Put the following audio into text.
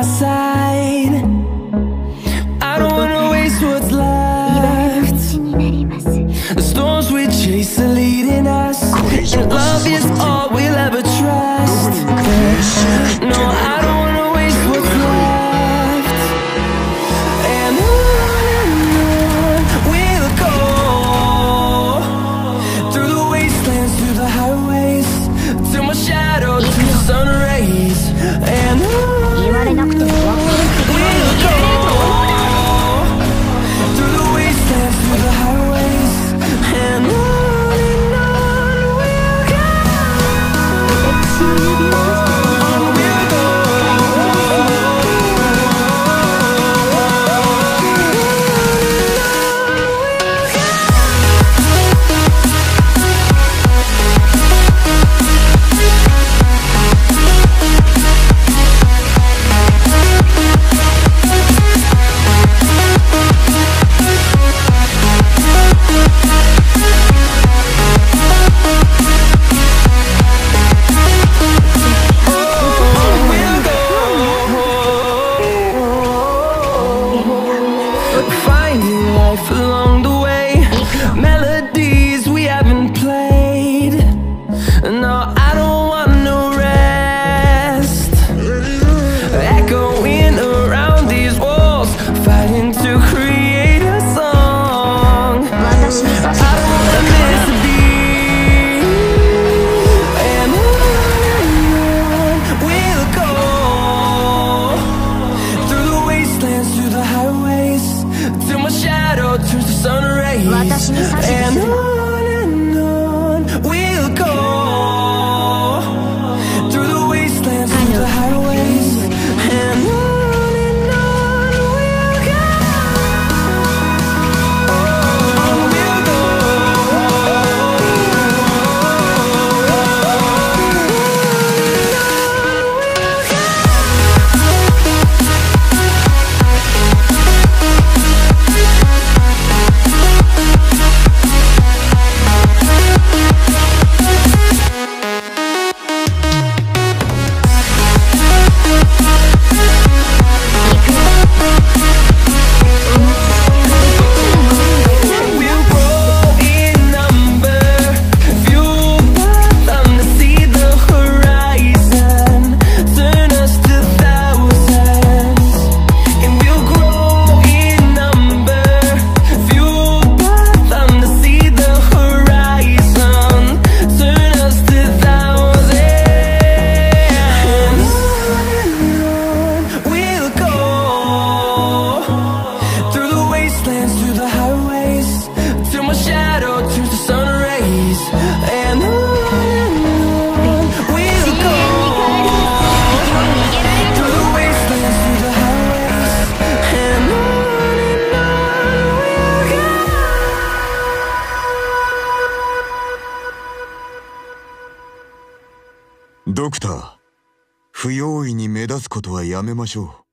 our side. I don't wanna waste what's left. The storms we chase are leading us. And love is all we'll ever try. ドクター不用意に目立つことはやめましょう。